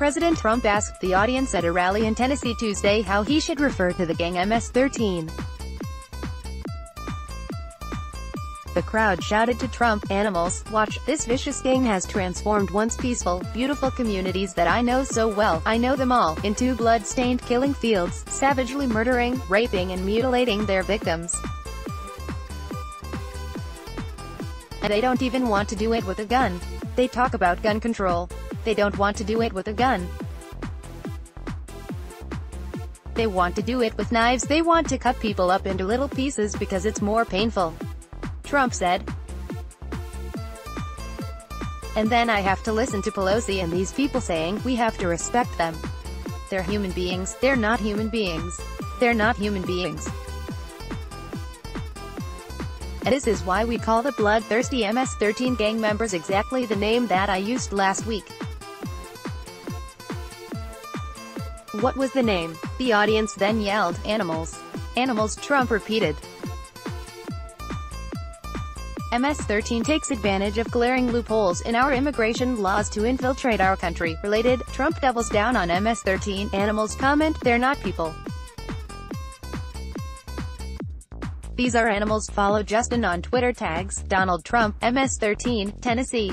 President Trump asked the audience at a rally in Tennessee Tuesday how he should refer to the gang MS-13. The crowd shouted to Trump, animals, watch, this vicious gang has transformed once peaceful, beautiful communities that I know so well, I know them all, into blood-stained killing fields, savagely murdering, raping and mutilating their victims. And they don't even want to do it with a gun. They talk about gun control. They don't want to do it with a gun. They want to do it with knives, they want to cut people up into little pieces because it's more painful. Trump said. And then I have to listen to Pelosi and these people saying, we have to respect them. They're human beings, they're not human beings. They're not human beings. And this is why we call the bloodthirsty MS-13 gang members exactly the name that I used last week. What was the name? The audience then yelled, animals. Animals, Trump repeated. MS-13 takes advantage of glaring loopholes in our immigration laws to infiltrate our country. Related, Trump doubles down on MS-13, animals comment, they're not people. These are animals. Follow Justin on Twitter tags, Donald Trump, MS-13, Tennessee.